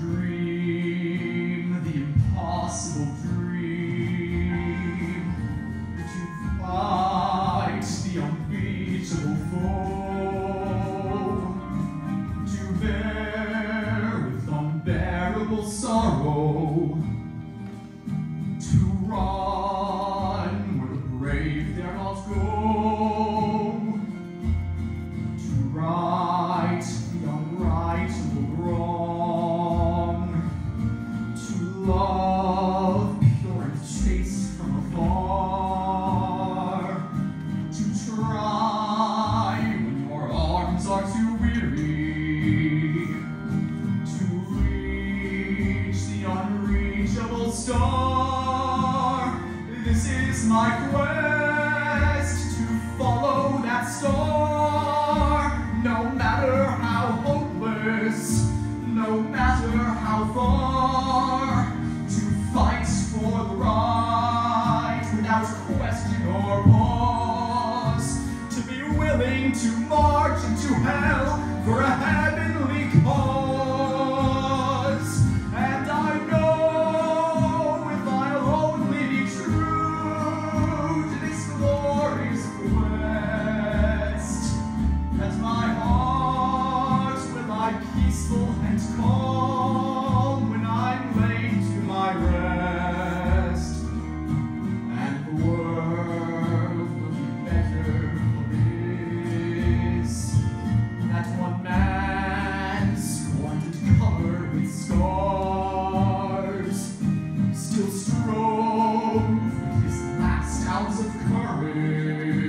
dream the impossible dream, to fight the unbeatable foe, to bear with unbearable sorrow, to love pure and chaste from afar, to try when your arms are too weary, to reach the unreachable star. This is my quest to follow that star, no matter how hopeless, no matter how far, to fight for the right without question or pause, to be willing to march into hell for a heavenly cause. Ounce